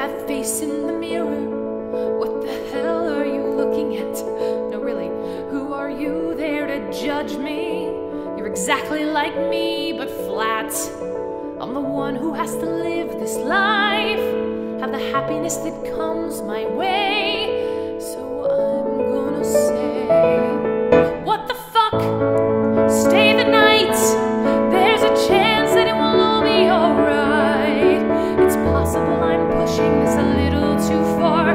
that face in the mirror. What the hell are you looking at? No, really, who are you there to judge me? You're exactly like me, but flat. I'm the one who has to live this life, have the happiness that comes my way. A little too far,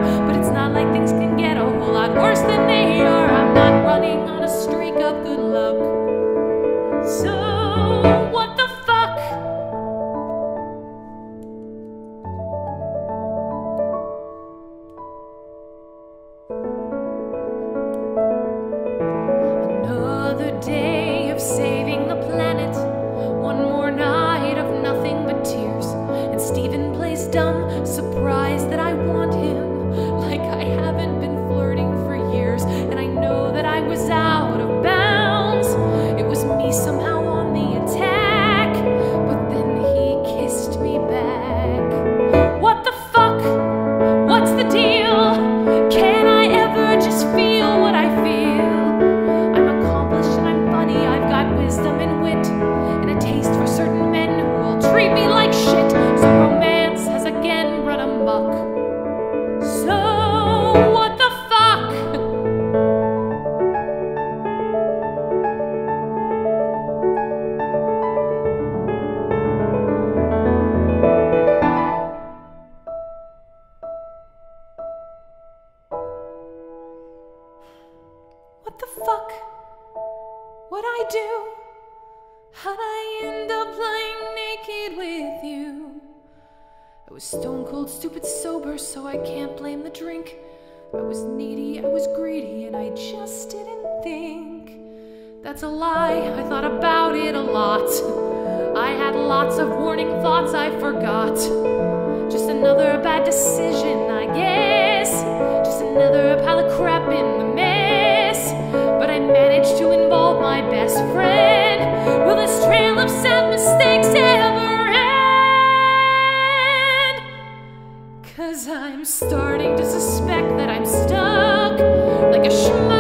surprised that I want him. Like I haven't been flirting for years. And I know that I was out of bounds. It was me somehow on the attack. But then he kissed me back. What the fuck? What's the deal? Can I ever just feel what I feel? I'm accomplished and I'm funny. I've got wisdom and wit, and a taste for certain What the fuck? What I do? How'd I end up lying naked with you? I was stone cold, stupid sober, so I can't blame the drink. I was needy, I was greedy, and I just didn't think. That's a lie, I thought about it a lot. I had lots of warning thoughts I forgot. Just another bad decision, I guess. Just another my best friend? Will this trail of sad mistakes ever end? Cause I'm starting to suspect that I'm stuck like a schmuck.